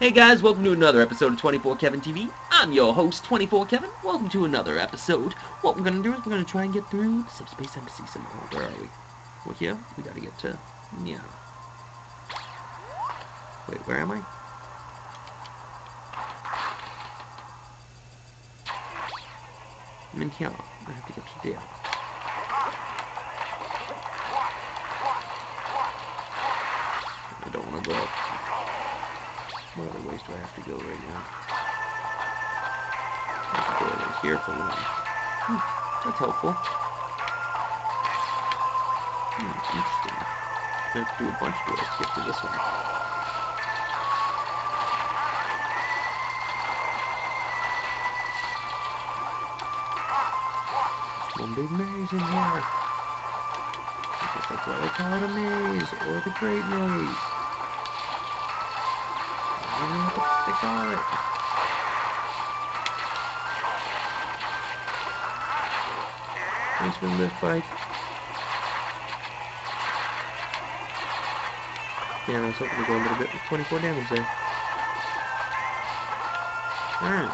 Hey guys, welcome to another episode of 24 Kevin TV. I'm your host, 24 Kevin. Welcome to another episode. What we're gonna do is we're gonna try and get through the Subspace Emissary somehow. Where are we? We're here. We gotta get to yeah. Wait, where am I? I'm in here. I have to get to there. I don't want to go up. What other ways do I have to go right now? I have to go over here for one. Hmm, that's helpful. Hmm, interesting. I have to do a bunch of doors to get to this one. One big maze in here. I guess that's why they call it a maze, or the Great Maze. What they call it. For the lift bike. Damn, I was hoping to go a little bit with 24 damage there. Alright.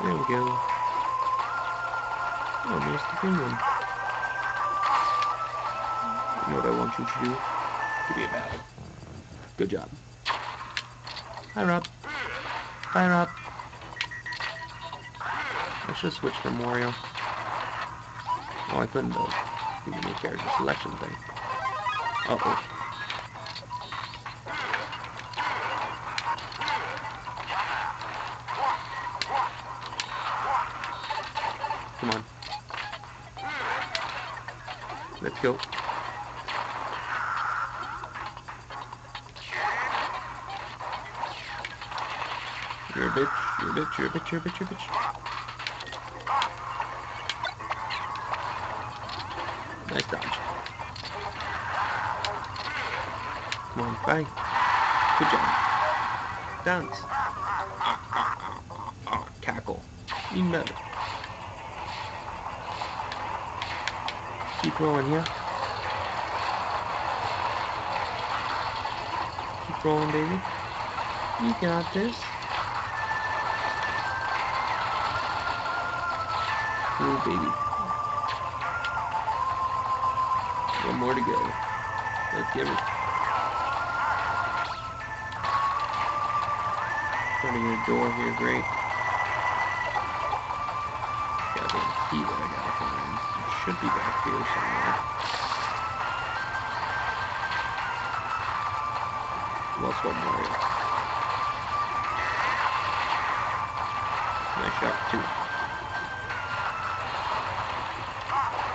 There we go. Oh, there's the green I want you to do? Give me a battle. Good job. Hi, Rob. Hi, Rob. I should switch from Wario. Oh, I couldn't though. Give me a character selection thing. Uh-oh. Come on. Let's go. You're a bitch, you're a bitch, you're a bitch, you're a bitch, you're a bitch. Nice dodge. Come on, bye. Good job. Dance. Ah, ah, ah, ah. Cackle. You better. Keep rolling here. Keep rolling, baby. You got this. Ooh, baby. One more to go. Let's give it. Trying to a door here, great. Goddamn key that I gotta find. It should be back here somewhere. Lost one Mario. Nice shot, too.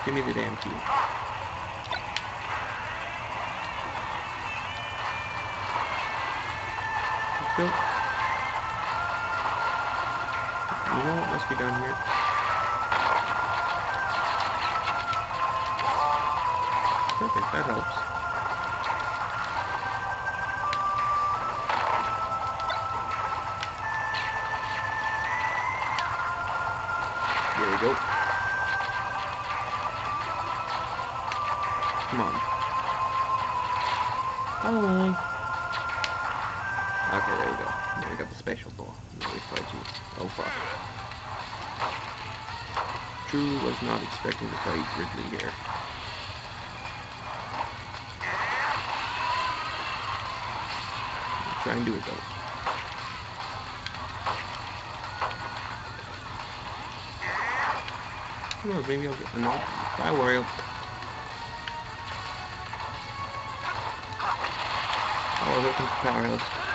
Give me the damn key. You know what must be down here? Perfect, that helps. True was not expecting to fight Ridley here. Try and do it though. Who knows, maybe I'll get the note. Bye, Wario. Oh, here comes the powerhouse.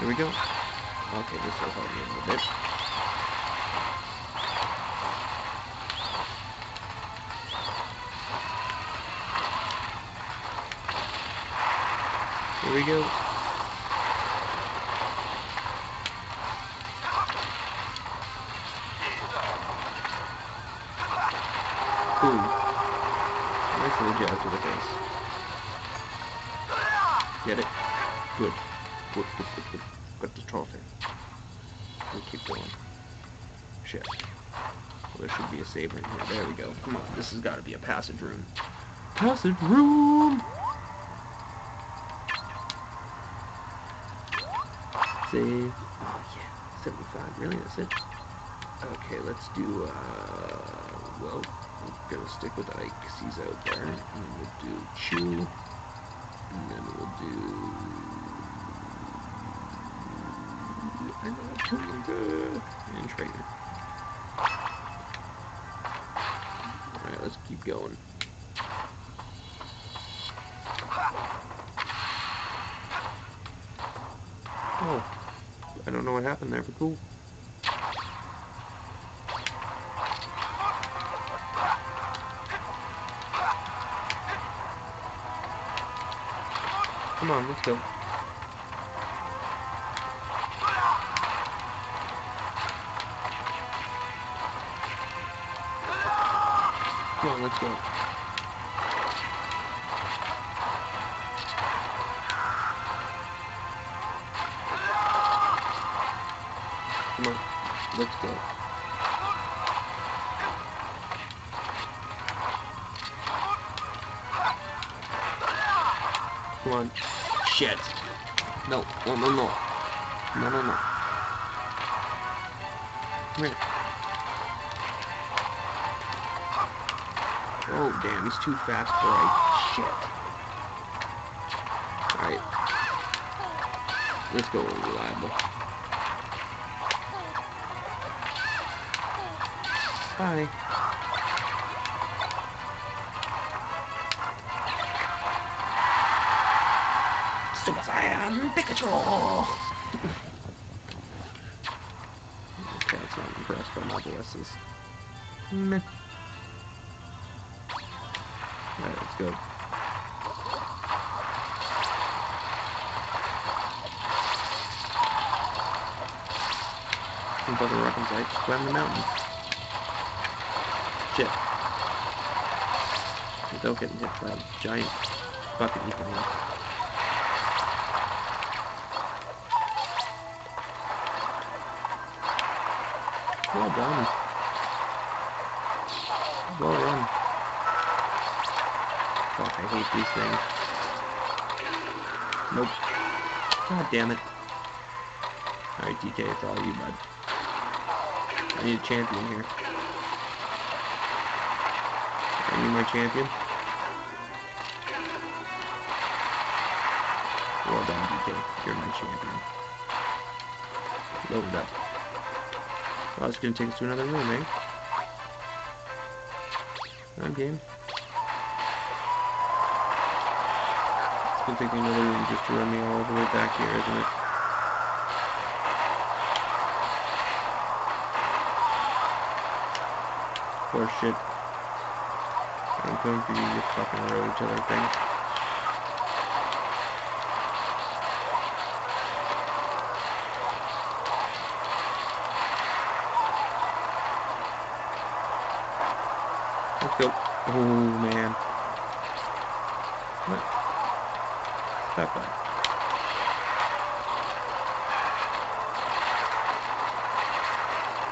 Here we go. Okay, this will help me a little bit. Here we go. Ooh. Nice little jab to the. This has got to be a passage room. Passage room! Save. Oh, yeah. 75. Really? That's it? Okay, let's do, uh... Well, we're gonna stick with Ike, because he's out there. And then we'll do Chew. And then we'll do... I know, good. And Trainer. Let's keep going. Oh, I don't know what happened there, but cool. Come on, let's go. Let's go. Come on, let's go. Come on. Shit. No, no, no, no. No, no, no. Come here. Oh, damn, he's too fast for a shit. Alright. Let's go, reliable. Bye. Super Saiyan Pikachu! okay, that's not impressed by my blesses. Meh. Alright, let's go. Some other weapons, I just climb the mountain. Shit. Without getting hit by a giant bucket you can. Well done. Well run. Fuck, I hate these things. Nope. God damn it. Alright, DK, it's all you, bud. I need a champion here. I need my champion? Well done, DK. You're my champion. Load up. Well, it's gonna take us to another room, eh? I'm game. It's gonna take me another room just to run me all the way back here, isn't it? Poor shit. I'm going for you, you fucking road killer thing. Let's go. Oh, man. What? That.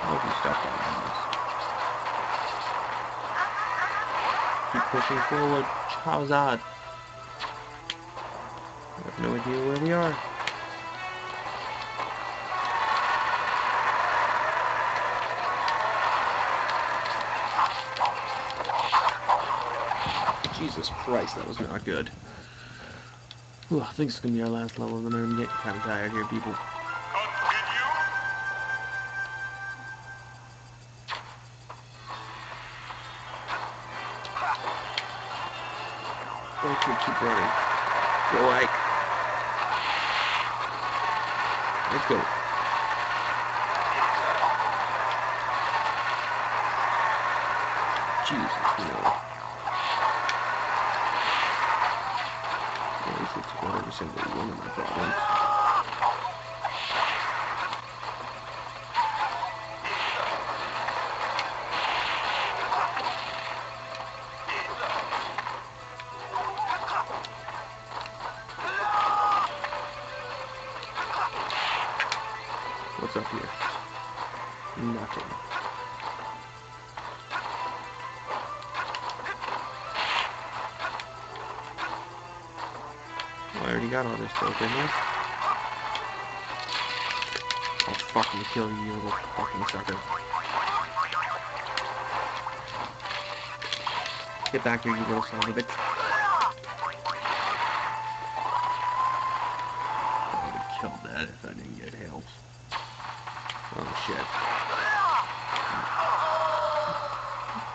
I hope you stop that madness. Keep pushing forward. Charizard. I have no idea where we are. Jesus Christ, that was not good. Ooh, I think it's gonna be our last level, and I'm getting kind of tired here, people. Okay, keep running. Go, Ike. Let's go. Jesus, no. 46, one of my problems. This stuff in there. I'll fucking kill you, you little fucking sucker. Get back here, you little son of a bitch. I would have killed that if I didn't get health. Oh shit.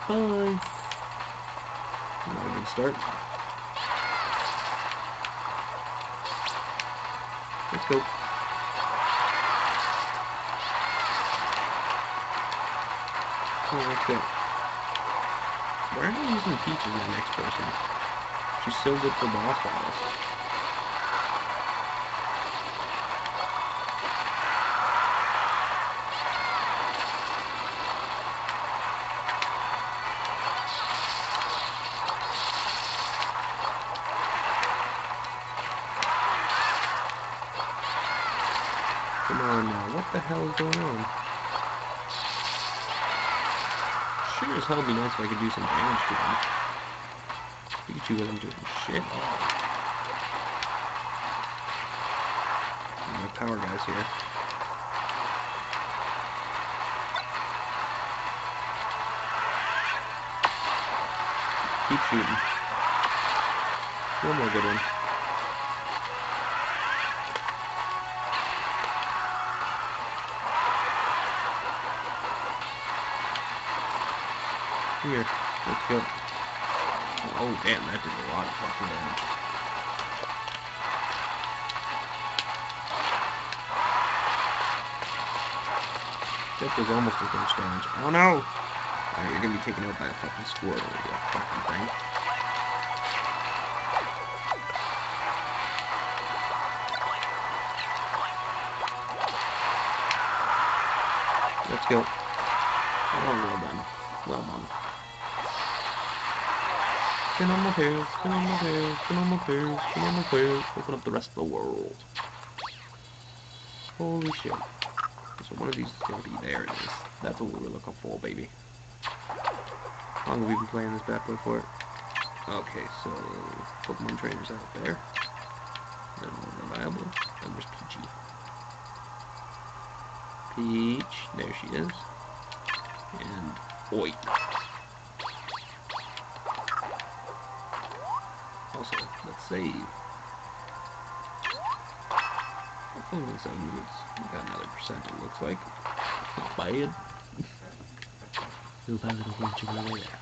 Bye. Not a good start. Let's go. Oh. Why are they using Peach as my next person? She's so good for boss battles. Hell is going on? Sure as hell be nice if I could do some damage to him. Pikachu wasn't doing shit. My power guy's here. Keep shooting. One more good one. Damn, that did a lot of fucking damage. That does almost as much damage. Oh no! Alright, you're gonna be taken out by a fucking squirrel, you fucking thing. Let's go. Oh, well done. Well done. Spin on my tail, spin on my tail, spin on my tail, spin on my tail. Open up the rest of the world. Holy shit. So one of these is gonna be there it is. That's what we were looking for, baby. How long have we been playing this bad boy for? Okay, so Pokemon trainers out there. Then reliable. Then there's Peachy. Peach, there she is. And Oi. Save. Only seven minutes. We got another percent it looks like. Not bad. Bad little winch over there.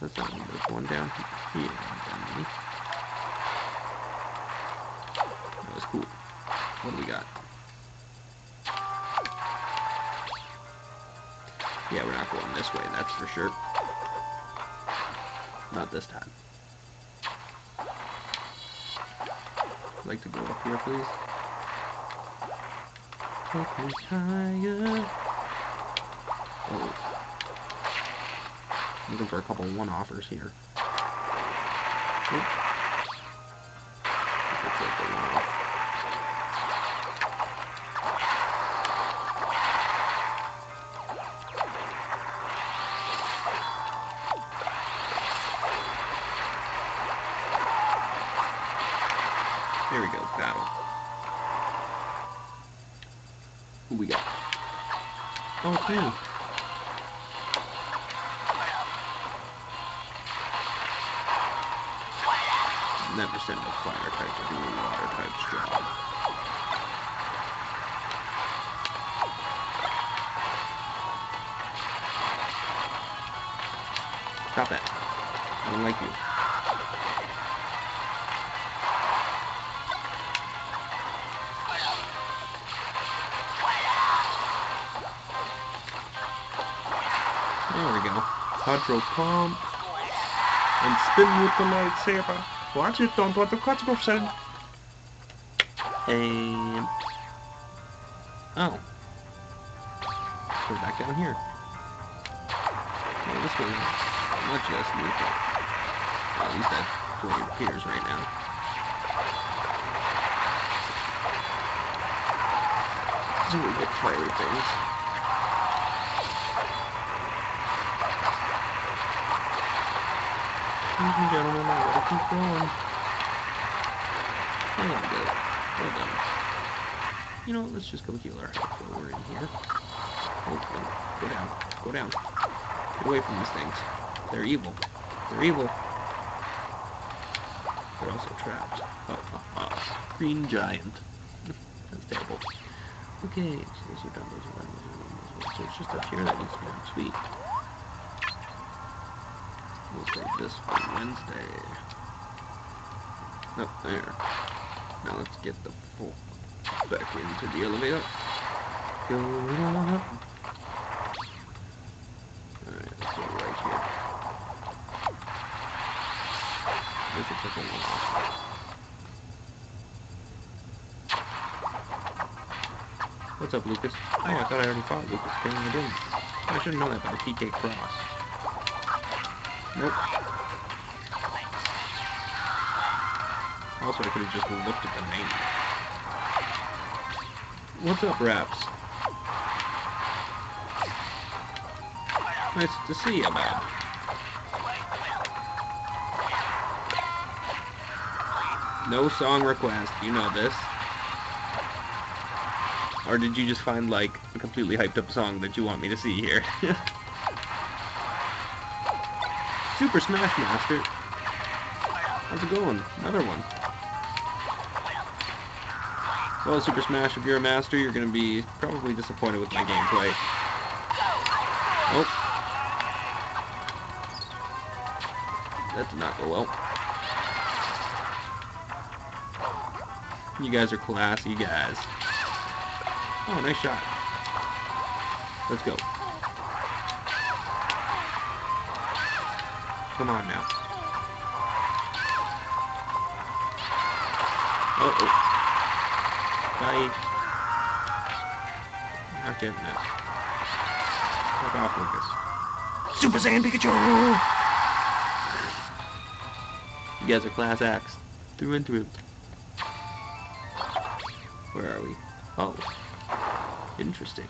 That's not one, there's one down here. Down that was cool. What do we got? Yeah, we're not going this way, that's for sure. Not this time. Like to go up here, please. Take me higher. Oh. Looking for a couple one-offers here. Oop. Stop that. I don't like you. There we go. Hydro pump. And spin with the lightsaber. Watch it, don't want cut yourself. And... Oh. We're back down here. Well, this was much less lethal. Well, at least that's where it right now. So we get fiery things. Ladies and gentlemen, I gotta keep going. There we go. Well done. You know, let's just go heal health while we're in here. No. Go down. Go down. Get away from these things. They're evil. They're evil. They're also trapped. Oh, oh, oh. Green giant. That's terrible. Okay, so those are done, those are done, those are done. So it's just up here that needs to be done. Sweet. We'll save this for Wednesday. Oh, there. Now let's get the full back into the elevator. Going up. Alright, let's go right here. This will take a while. What's up, Lucas? Oh, I thought I already fought Lucas carrying it in. I should have known that by the PK cross. Nope. Also, I could have just looked at the name. What's up, Raps? Nice to see you, man. No song request, you know this. Or did you just find, like, a completely hyped up song that you want me to see here? Super Smash Master. How's it going? Another one. Well, Super Smash, if you're a master, you're going to be probably disappointed with my gameplay. Oh. That did not go well. You guys are classy guys. Oh, nice shot. Let's go. Come on now. Uh-oh. Bye. Not getting it. Fuck off, Lucas. Super Saiyan Pikachu! You guys are class acts. Through and through. Where are we? Oh. Interesting.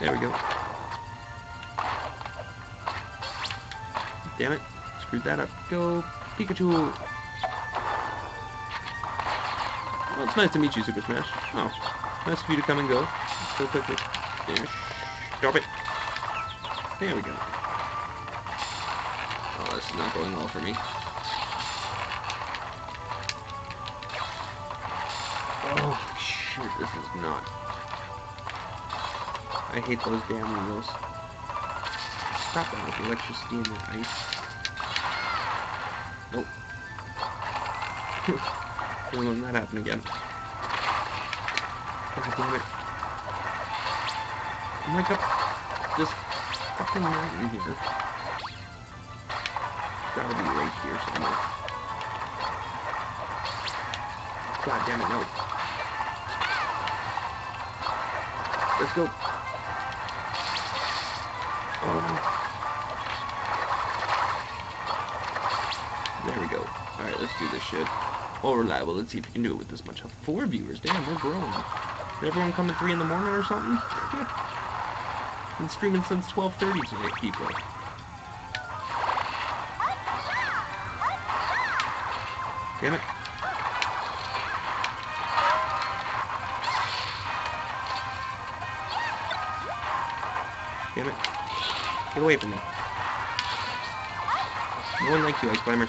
There we go. Damn it. Screwed that up. Go, Pikachu! Well, it's nice to meet you, Super Smash. Oh, nice of you to come and go so quickly. There. Stop it. There we go. Oh, this is not going well for me. This is not. I hate those damn wheels. Stop that with electricity and the ice. Nope. Don't let that happen again. God damn it. I'm like up this fucking mountain here. Gotta be right here somewhere. God damn it, no. Let's go. Oh. There we go. Alright, let's do this shit. All reliable. Let's see if we can do it with this much. Four viewers. Damn, we're growing. Did everyone come at 3 in the morning or something? Been streaming since 12.30 today, people. Damn it. Damn it. Get away from me. No one likes you, ice climbers.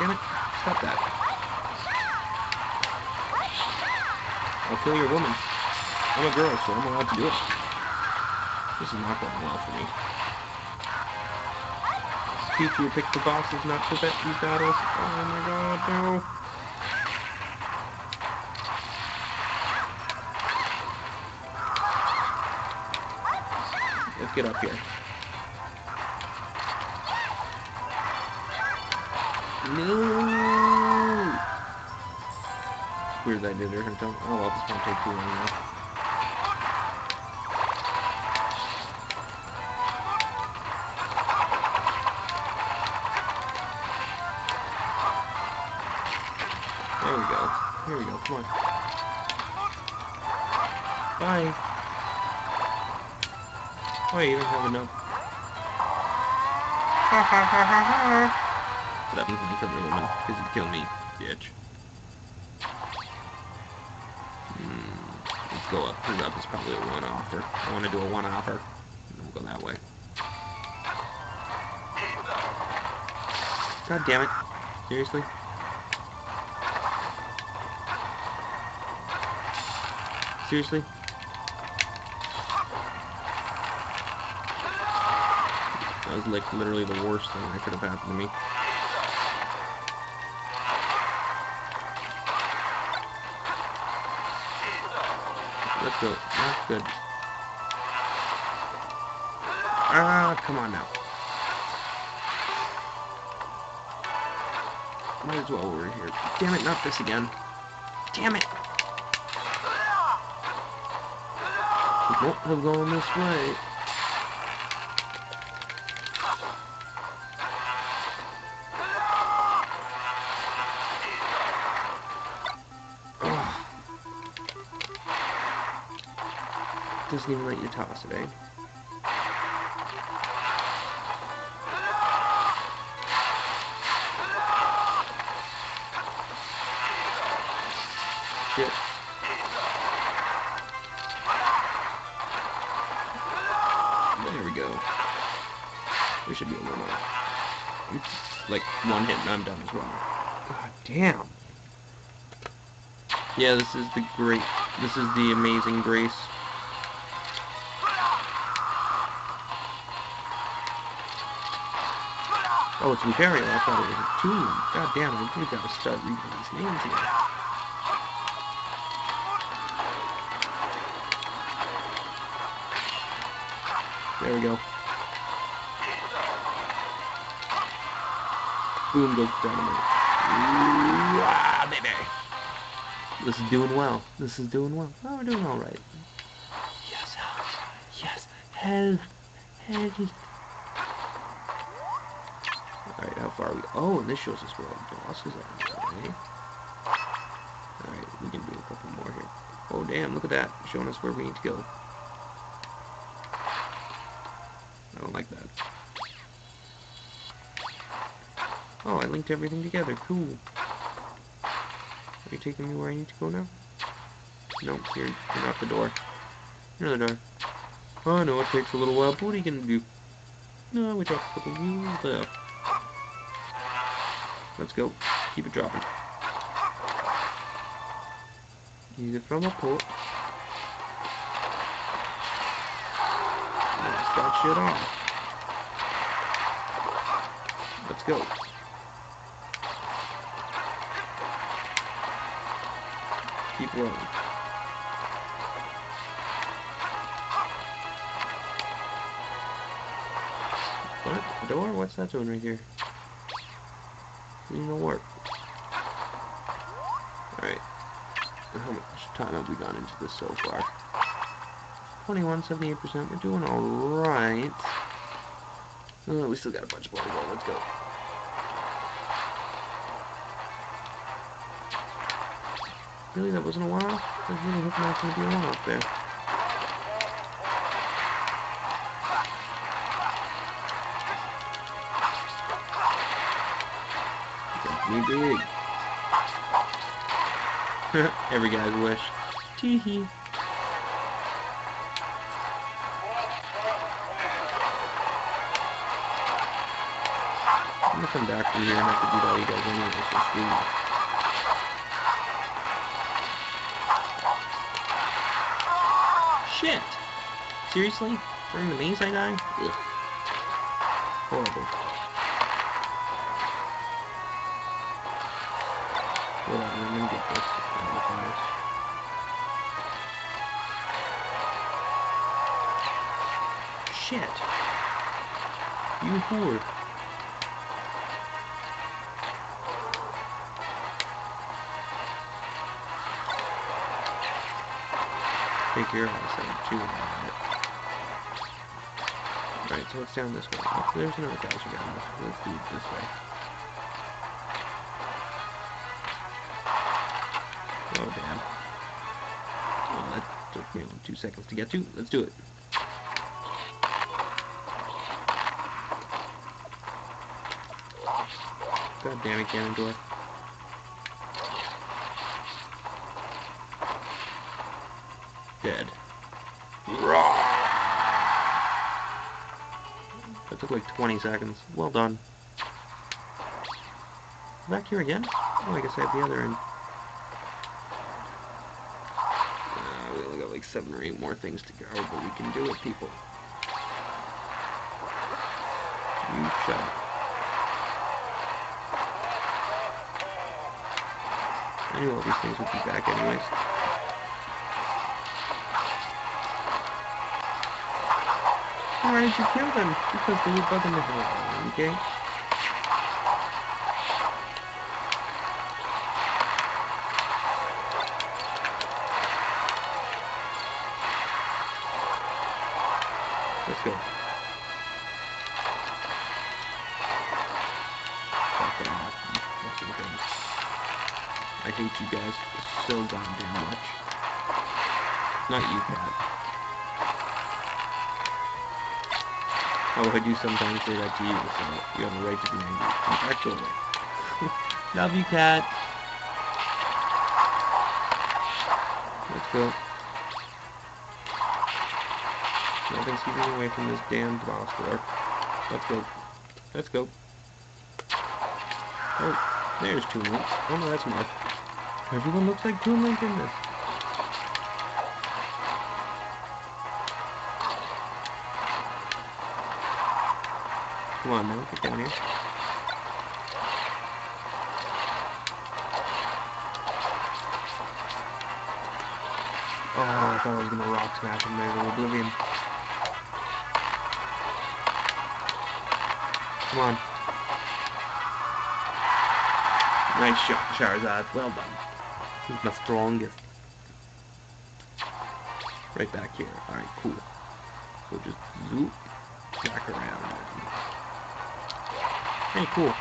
Damn it. Stop that. I'll kill your woman. I'm a girl, so I'm allowed to do it. This is not going well for me. Teach you pick the bosses, not to bet these battles. Oh my god, no. Get up here. No! Weird that I did it. Don't. Oh well, this won't take too long now. There we go. Here we go. Come on. Bye. Oh, you don't have enough. Ha ha ha ha ha. What happens when you kill the woman? Because you kill me, bitch. Hmm. Let's go up. Because up is probably a one-offer. I want to do a one-offer. We'll go that way. God damn it. Seriously? Seriously? That was like literally the worst thing that could have happened to me. Let's go. That's good. Ah, come on now. Might as well over here. Damn it, not this again. Damn it! Won't have gone this way. Doesn't even let you toss it, eh? Shit. There we go. We should be able to know. Like, one hit and I'm done as well. God damn. Yeah, this is the great, this is the amazing grace. Oh, it's Imperial. I thought it was a tomb. God damn, it. I really gotta start reading these names here. There we go. Boom goes dynamite. Ooh, baby. This is doing well. This is doing well. Oh, we're doing all right. Yes, help. Yes, help. Help. Alright, how far are we? Oh, and this shows us where our bosses are. Okay. Alright, we can do a couple more here. Oh, damn, look at that. Showing us where we need to go. I don't like that. Oh, I linked everything together. Cool. Are you taking me where I need to go now? No, you're, you're not the door. You're the door. Oh, no, it takes a little while, but what are you gonna do? No, we dropped a couple wheels left. Let's go. Keep it dropping. Use it from a port. Let's start shit off. Let's go. Keep rolling. What? Door? What's that doing right here? No work. Alright. How much time have we gone into this so far? 21, 78%. We're doing alright. Oh, we still got a bunch more to go. Let's go. Really? That wasn't a while? I really hoping that was going to be a while up there. Got me big. Every guy's wish. Tee-hee. I'm gonna come back from here and have to beat all you guys anyway, so screw you. Shit! Seriously? During the maze I die? Ugh. Horrible. Shit. You whore. Take care ass out too. Alright, so what's down this way? Oh, there's another geyser down. Let's do it this way. Oh, damn. Well, that took me only two seconds to get to. Let's do it. God damn it, Ganondorf. Dead. That took like 20 seconds. Well done. Back here again? Oh, I guess I have the other end. Uh, we only got like seven or eight more things to go, but we can do it, people. You up. I knew all these things would be back anyways. Why did you kill them? Because they were bugging the out okay? Let's go. Fuck them off, you fucking things. I hate you guys so goddamn much. Not you, Cat. Oh, I do sometimes say that to you, so you have a right to be angry. Fact. Love you, Cat. Let's go. Keeping me away from this damn boss door. Let's go. Let's go. Oh, there's Toon Link. Oh no, that's Marth. Everyone looks like Toon Link in this. Come on now, get down here. Oh, I thought I was gonna rock smash him there to oblivion. Come on. Nice shot, Charizard. Well done. This is my strongest. Right back here. Alright, cool. So just zoop back around. Hey, cool.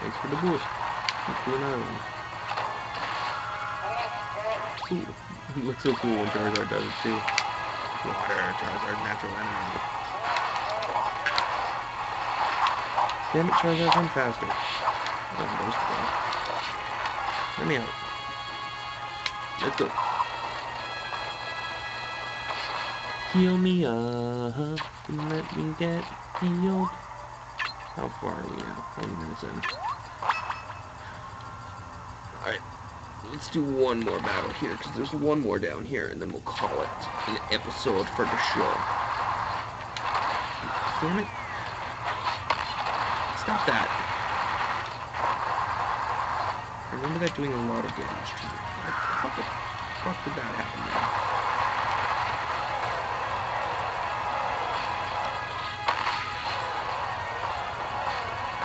Thanks for the boost. Let's do another one. It looks so cool when Charizard does it too. Water, Charizard, natural enemy. Damn it, Charizard, run faster. Let me out. Let's go. Heal me up and let me get healed. How far are we now? 20 minutes in. Alright, let's do one more battle here, because there's one more down here, and then we'll call it an episode for the show. Damn it. Stop that. I remember that doing a lot of damage to me. How the fuck did that happen then?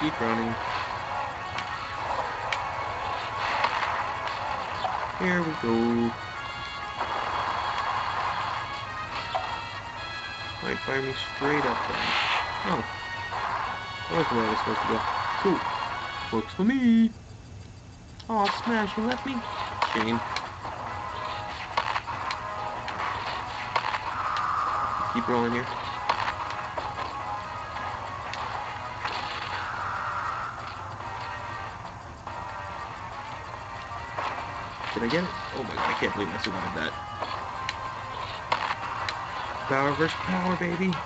Keep running. Here we go. Might fire me straight up there. Oh. That was the way I was supposed to go. Cool. Works for me. Aw, Smash, you left me? Shame. Keep rolling here. Did I get it? Oh my god, I can't believe I survived that. Power versus power, baby.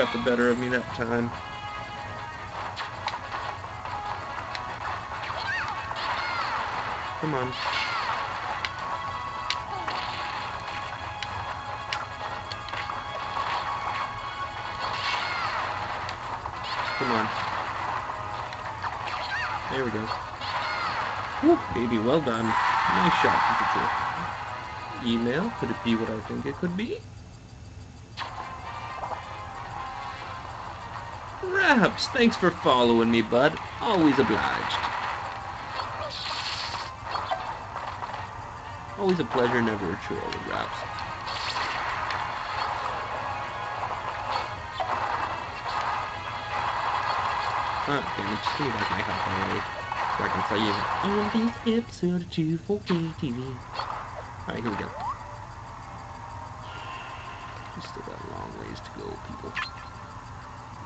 Got the better of me that time. Come on. Come on. There we go. Whew, baby, well done. Nice shot, Pikachu. Email, could it be what I think it could be? Raps, thanks for following me, bud. Always obliged. Always a pleasure, never a chore with Raps. Ah, damn it, just give me back my health already. So I can tell you on this episode of 24K TV. Alright, here we go. We still got a long ways to go, people.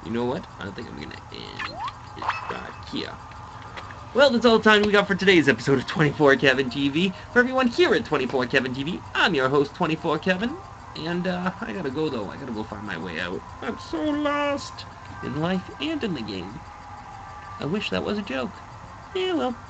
You know what? I think I'm gonna end it right here. Well, that's all the time we got for today's episode of 24 Kevin TV. For everyone here at 24 Kevin TV, I'm your host, 24 Kevin. And, uh, I gotta go though. I gotta go find my way out. I'm so lost in life and in the game. I wish that was a joke. Yeah, well.